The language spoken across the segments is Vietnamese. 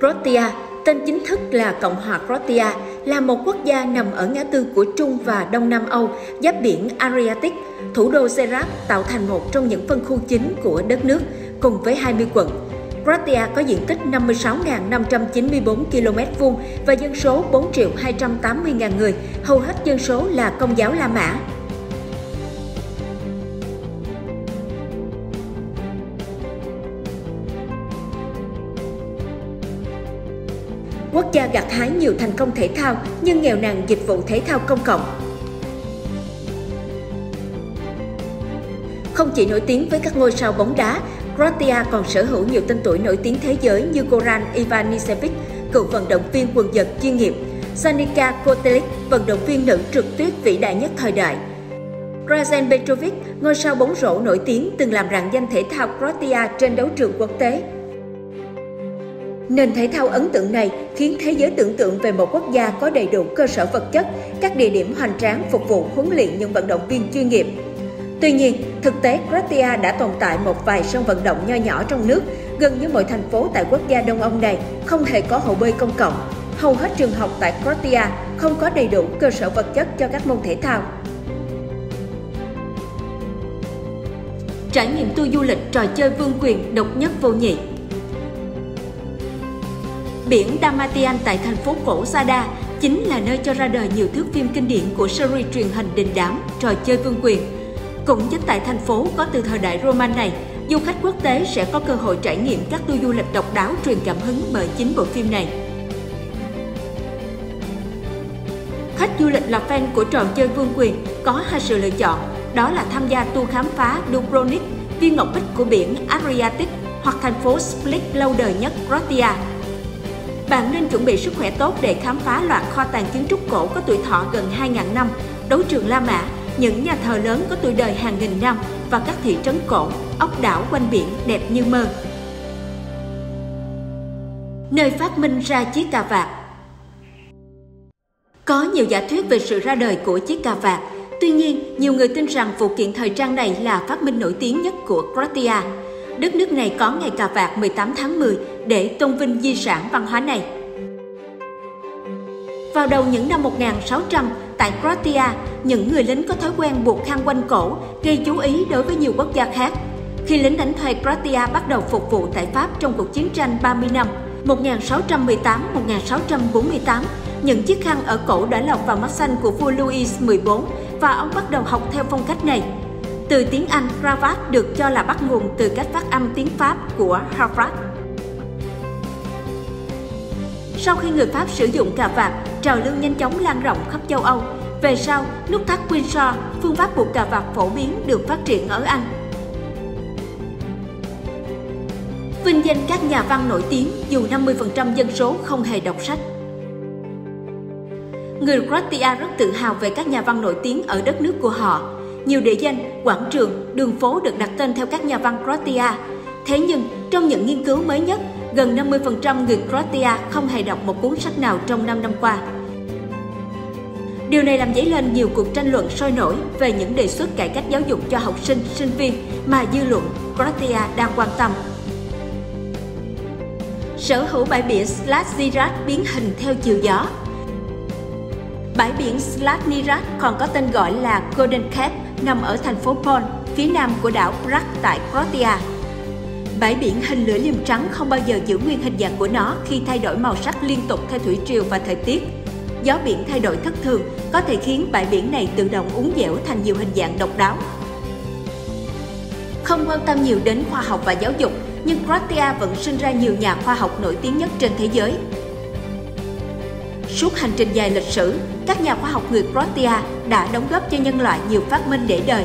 Croatia, tên chính thức là Cộng hòa Croatia, là một quốc gia nằm ở ngã tư của Trung và Đông Nam Âu, giáp biển Adriatic. Thủ đô Zagreb tạo thành một trong những phân khu chính của đất nước, cùng với 20 quận. Croatia có diện tích 56.594 km vuông và dân số 4.280.000 người, hầu hết dân số là công giáo La Mã. Quốc gia gặt hái nhiều thành công thể thao nhưng nghèo nàn dịch vụ thể thao công cộng. Không chỉ nổi tiếng với các ngôi sao bóng đá, Croatia còn sở hữu nhiều tên tuổi nổi tiếng thế giới như Goran Ivanisevic, cựu vận động viên quần vợt chuyên nghiệp, Sanika Kotelic, vận động viên nữ trượt tuyết vĩ đại nhất thời đại. Drazen Petrovic, ngôi sao bóng rổ nổi tiếng từng làm rạng danh thể thao Croatia trên đấu trường quốc tế. Nền thể thao ấn tượng này khiến thế giới tưởng tượng về một quốc gia có đầy đủ cơ sở vật chất, các địa điểm hoành tráng phục vụ huấn luyện những vận động viên chuyên nghiệp. Tuy nhiên, thực tế Croatia đã tồn tại một vài sân vận động nho nhỏ trong nước, gần như mọi thành phố tại quốc gia Đông Âu này không hề có hồ bơi công cộng. Hầu hết trường học tại Croatia không có đầy đủ cơ sở vật chất cho các môn thể thao. Trải nghiệm tour du lịch trò chơi vương quyền độc nhất vô nhị Biển Damatian tại thành phố cổ Sada chính là nơi cho ra đời nhiều thước phim kinh điển của series truyền hình đình đám trò chơi vương quyền. Cũng chính tại thành phố có từ thời đại Roman này, du khách quốc tế sẽ có cơ hội trải nghiệm các tour du lịch độc đáo truyền cảm hứng bởi chính bộ phim này. Khách du lịch là fan của trò chơi vương quyền có hai sự lựa chọn, đó là tham gia tour khám phá Dubrovnik, viên ngọc bích của biển Adriatic hoặc thành phố Split lâu đời nhất Croatia bạn nên chuẩn bị sức khỏe tốt để khám phá loạt kho tàng kiến trúc cổ có tuổi thọ gần 2.000 năm, đấu trường La Mã, những nhà thờ lớn có tuổi đời hàng nghìn năm và các thị trấn cổ, ốc đảo quanh biển đẹp như mơ. Nơi phát minh ra chiếc cà vạt. Có nhiều giả thuyết về sự ra đời của chiếc cà vạt, tuy nhiên nhiều người tin rằng phụ kiện thời trang này là phát minh nổi tiếng nhất của Croatia đất nước này có ngày cà vạt 18 tháng 10 để tôn vinh di sản văn hóa này. Vào đầu những năm 1600, tại Croatia, những người lính có thói quen buộc khăn quanh cổ, gây chú ý đối với nhiều quốc gia khác. Khi lính đánh thuê Croatia bắt đầu phục vụ tại Pháp trong cuộc chiến tranh 30 năm, 1618-1648, những chiếc khăn ở cổ đã lọt vào mắt xanh của vua Louis XIV và ông bắt đầu học theo phong cách này. Từ tiếng Anh, cravat được cho là bắt nguồn từ cách phát âm tiếng Pháp của Harvard. Sau khi người Pháp sử dụng cà vạt, trào lưu nhanh chóng lan rộng khắp châu Âu. Về sau, nút thắt Windsor, phương pháp buộc cà vạt phổ biến được phát triển ở Anh. Vinh danh các nhà văn nổi tiếng dù 50% dân số không hề đọc sách. Người Croatia rất tự hào về các nhà văn nổi tiếng ở đất nước của họ nhiều địa danh, quảng trường, đường phố được đặt tên theo các nhà văn Croatia. Thế nhưng, trong những nghiên cứu mới nhất, gần 50% người Croatia không hề đọc một cuốn sách nào trong 5 năm qua. Điều này làm dấy lên nhiều cuộc tranh luận sôi nổi về những đề xuất cải cách giáo dục cho học sinh, sinh viên mà dư luận Croatia đang quan tâm. Sở hữu bãi biển Slazirat biến hình theo chiều gió. Bãi biển Slatnirat còn có tên gọi là Golden Cape nằm ở thành phố Pol, phía nam của đảo Brac tại Croatia. Bãi biển hình lưỡi liềm trắng không bao giờ giữ nguyên hình dạng của nó khi thay đổi màu sắc liên tục theo thủy triều và thời tiết. Gió biển thay đổi thất thường có thể khiến bãi biển này tự động uốn dẻo thành nhiều hình dạng độc đáo. Không quan tâm nhiều đến khoa học và giáo dục, nhưng Croatia vẫn sinh ra nhiều nhà khoa học nổi tiếng nhất trên thế giới. Suốt hành trình dài lịch sử, các nhà khoa học người Croatia đã đóng góp cho nhân loại nhiều phát minh để đời.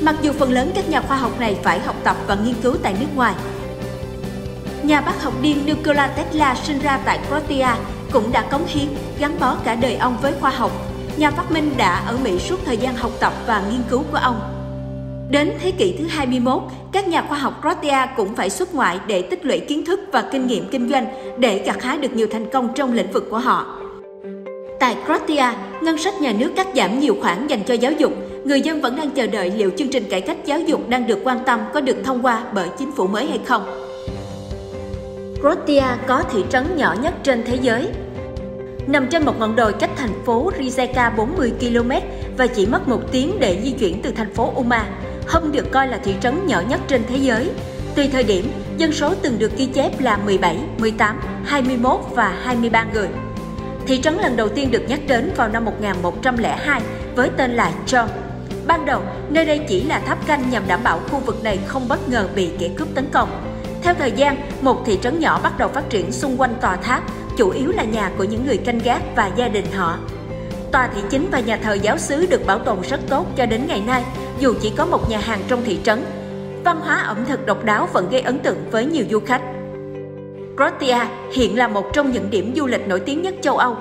Mặc dù phần lớn các nhà khoa học này phải học tập và nghiên cứu tại nước ngoài. Nhà bác học điên Nikola Tesla sinh ra tại Croatia cũng đã cống hiến, gắn bó cả đời ông với khoa học. Nhà phát minh đã ở Mỹ suốt thời gian học tập và nghiên cứu của ông. Đến thế kỷ thứ 21, các nhà khoa học Croatia cũng phải xuất ngoại để tích lũy kiến thức và kinh nghiệm kinh doanh để gặt hái được nhiều thành công trong lĩnh vực của họ. Tại Croatia, ngân sách nhà nước cắt giảm nhiều khoản dành cho giáo dục. Người dân vẫn đang chờ đợi liệu chương trình cải cách giáo dục đang được quan tâm có được thông qua bởi chính phủ mới hay không. Croatia có thị trấn nhỏ nhất trên thế giới. Nằm trên một ngọn đồi cách thành phố Rijeka 40 km và chỉ mất một tiếng để di chuyển từ thành phố Uma, Không được coi là thị trấn nhỏ nhất trên thế giới. Tùy thời điểm, dân số từng được ghi chép là 17, 18, 21 và 23 người. Thị trấn lần đầu tiên được nhắc đến vào năm 1102 với tên là John. Ban đầu, nơi đây chỉ là tháp canh nhằm đảm bảo khu vực này không bất ngờ bị kẻ cướp tấn công. Theo thời gian, một thị trấn nhỏ bắt đầu phát triển xung quanh tòa tháp, chủ yếu là nhà của những người canh gác và gia đình họ. Tòa thị chính và nhà thờ giáo xứ được bảo tồn rất tốt cho đến ngày nay, dù chỉ có một nhà hàng trong thị trấn. Văn hóa ẩm thực độc đáo vẫn gây ấn tượng với nhiều du khách. Croatia hiện là một trong những điểm du lịch nổi tiếng nhất châu Âu.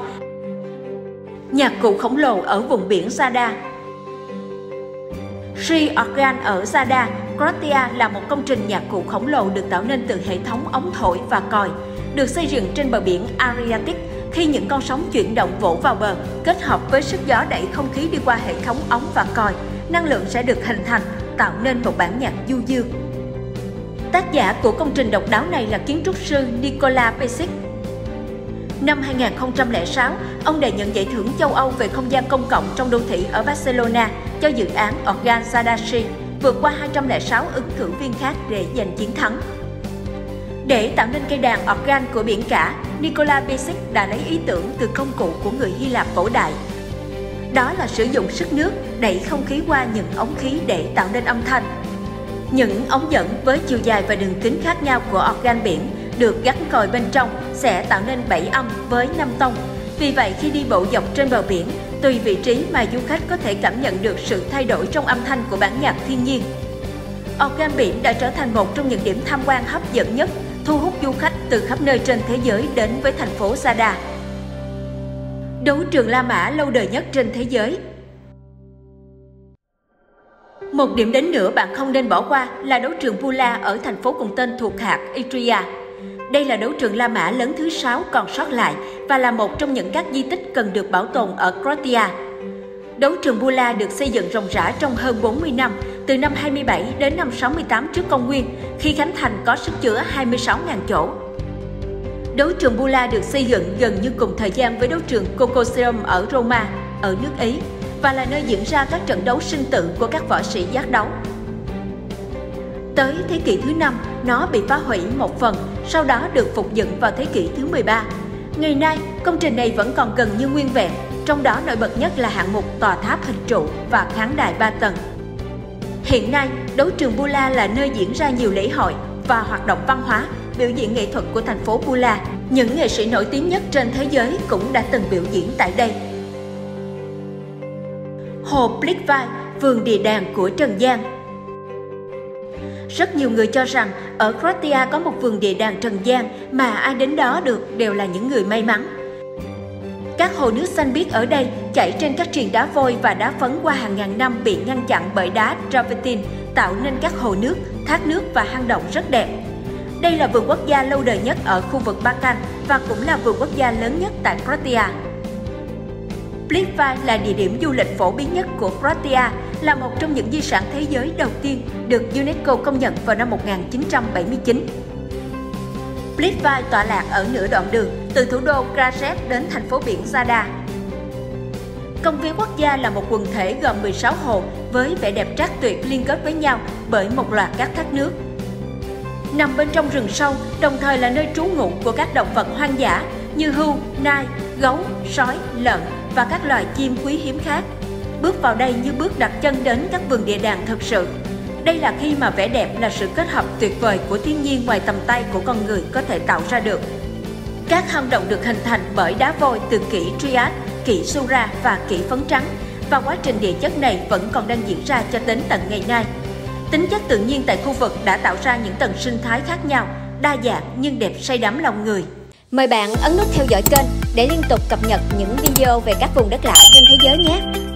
Nhạc cụ khổng lồ ở vùng biển Zada Sri Organ ở Zada, Croatia là một công trình nhạc cụ khổng lồ được tạo nên từ hệ thống ống thổi và còi, được xây dựng trên bờ biển Adriatic khi những con sóng chuyển động vỗ vào bờ, kết hợp với sức gió đẩy không khí đi qua hệ thống ống và còi, năng lượng sẽ được hình thành, tạo nên một bản nhạc du dương. Tác giả của công trình độc đáo này là kiến trúc sư Nicola Pesic. Năm 2006, ông đã nhận giải thưởng châu Âu về không gian công cộng trong đô thị ở Barcelona cho dự án Organ Sadashi, vượt qua 206 ứng cử viên khác để giành chiến thắng. Để tạo nên cây đàn organ của biển cả, Nicola Pesic đã lấy ý tưởng từ công cụ của người Hy Lạp cổ đại. Đó là sử dụng sức nước đẩy không khí qua những ống khí để tạo nên âm thanh. Những ống dẫn với chiều dài và đường kính khác nhau của organ biển được gắn còi bên trong sẽ tạo nên 7 âm với 5 tông. Vì vậy khi đi bộ dọc trên bờ biển, tùy vị trí mà du khách có thể cảm nhận được sự thay đổi trong âm thanh của bản nhạc thiên nhiên. Organ biển đã trở thành một trong những điểm tham quan hấp dẫn nhất, thu hút du khách từ khắp nơi trên thế giới đến với thành phố Sada. Đấu trường La Mã lâu đời nhất trên thế giới một điểm đến nữa bạn không nên bỏ qua là đấu trường Pula ở thành phố cùng tên thuộc hạt Istria. Đây là đấu trường La Mã lớn thứ 6 còn sót lại và là một trong những các di tích cần được bảo tồn ở Croatia. Đấu trường Pula được xây dựng rộng rãi trong hơn 40 năm, từ năm 27 đến năm 68 trước công nguyên, khi khánh thành có sức chứa 26.000 chỗ. Đấu trường Pula được xây dựng gần như cùng thời gian với đấu trường Colosseum ở Roma, ở nước Ý, và là nơi diễn ra các trận đấu sinh tử của các võ sĩ giác đấu. Tới thế kỷ thứ năm, nó bị phá hủy một phần, sau đó được phục dựng vào thế kỷ thứ 13. Ngày nay, công trình này vẫn còn gần như nguyên vẹn, trong đó nổi bật nhất là hạng mục tòa tháp hình trụ và khán đài ba tầng. Hiện nay, đấu trường Bula là nơi diễn ra nhiều lễ hội và hoạt động văn hóa, biểu diễn nghệ thuật của thành phố Bula. Những nghệ sĩ nổi tiếng nhất trên thế giới cũng đã từng biểu diễn tại đây. Hồ Plikvai, vườn địa đàng của Trần gian. Rất nhiều người cho rằng ở Croatia có một vườn địa đàng Trần gian mà ai đến đó được đều là những người may mắn. Các hồ nước xanh biếc ở đây chảy trên các triền đá vôi và đá phấn qua hàng ngàn năm bị ngăn chặn bởi đá travertine tạo nên các hồ nước, thác nước và hang động rất đẹp. Đây là vườn quốc gia lâu đời nhất ở khu vực Balkan và cũng là vườn quốc gia lớn nhất tại Croatia. Plitvice là địa điểm du lịch phổ biến nhất của Croatia, là một trong những di sản thế giới đầu tiên được UNESCO công nhận vào năm 1979. Plitvice tọa lạc ở nửa đoạn đường từ thủ đô Zagreb đến thành phố biển Zadar. Công viên quốc gia là một quần thể gồm 16 hồ với vẻ đẹp trác tuyệt liên kết với nhau bởi một loạt các thác nước. Nằm bên trong rừng sâu, đồng thời là nơi trú ngụ của các động vật hoang dã như hươu, nai, gấu, sói, lợn và các loài chim quý hiếm khác. Bước vào đây như bước đặt chân đến các vườn địa đàng thực sự. Đây là khi mà vẻ đẹp là sự kết hợp tuyệt vời của thiên nhiên ngoài tầm tay của con người có thể tạo ra được. Các hang động được hình thành bởi đá vôi từ kỷ Trias, kỷ Sura và kỷ phấn trắng và quá trình địa chất này vẫn còn đang diễn ra cho đến tận ngày nay. Tính chất tự nhiên tại khu vực đã tạo ra những tầng sinh thái khác nhau, đa dạng nhưng đẹp say đắm lòng người. Mời bạn ấn nút theo dõi kênh để liên tục cập nhật những video về các vùng đất lạ trên thế giới nhé!